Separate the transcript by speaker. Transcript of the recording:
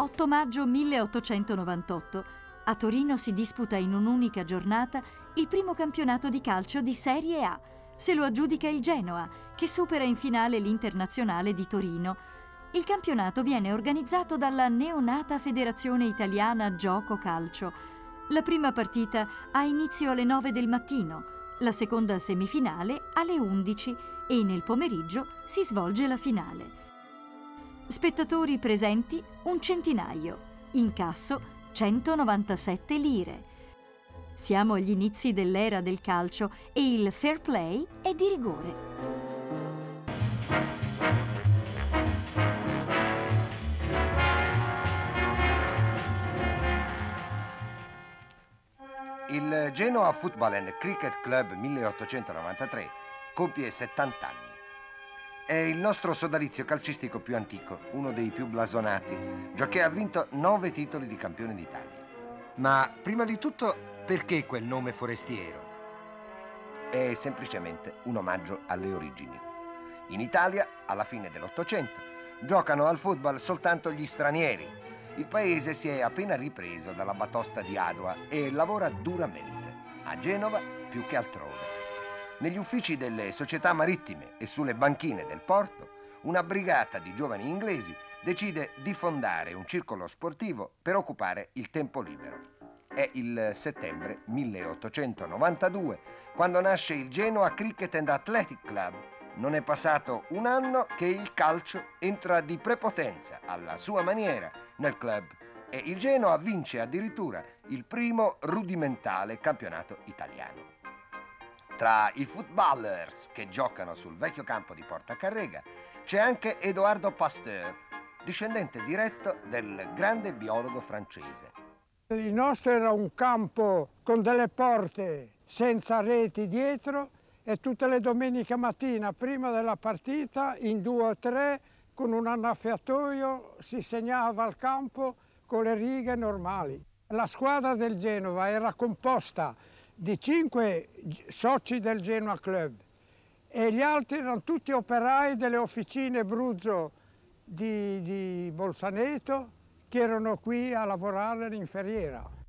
Speaker 1: 8 maggio 1898. A Torino si disputa in un'unica giornata il primo campionato di calcio di Serie A. Se lo aggiudica il Genoa, che supera in finale l'Internazionale di Torino. Il campionato viene organizzato dalla neonata Federazione Italiana Gioco Calcio. La prima partita ha inizio alle 9 del mattino, la seconda semifinale alle 11 e nel pomeriggio si svolge la finale. Spettatori presenti un centinaio. Incasso 197 lire. Siamo agli inizi dell'era del calcio e il fair play è di rigore.
Speaker 2: Il Genoa Football and Cricket Club 1893 compie 70 anni. È il nostro sodalizio calcistico più antico, uno dei più blasonati, giacché ha vinto nove titoli di campione d'Italia.
Speaker 3: Ma prima di tutto, perché quel nome forestiero?
Speaker 2: È semplicemente un omaggio alle origini. In Italia, alla fine dell'Ottocento, giocano al football soltanto gli stranieri. Il paese si è appena ripreso dalla batosta di Adua e lavora duramente, a Genova più che altrove. Negli uffici delle società marittime e sulle banchine del porto, una brigata di giovani inglesi decide di fondare un circolo sportivo per occupare il tempo libero. È il settembre 1892 quando nasce il Genoa Cricket and Athletic Club. Non è passato un anno che il calcio entra di prepotenza alla sua maniera nel club e il Genoa vince addirittura il primo rudimentale campionato italiano. Tra i footballers che giocano sul vecchio campo di Porta Carrega c'è anche Edoardo Pasteur, discendente diretto del grande biologo francese.
Speaker 4: Il nostro era un campo con delle porte senza reti dietro e tutte le domeniche mattina prima della partita in due o tre con un annaffiatoio si segnava il campo con le righe normali. La squadra del Genova era composta di cinque soci del Genoa Club e gli altri erano tutti operai delle officine Bruzzo di, di Bolzaneto che erano qui a lavorare in ferriera.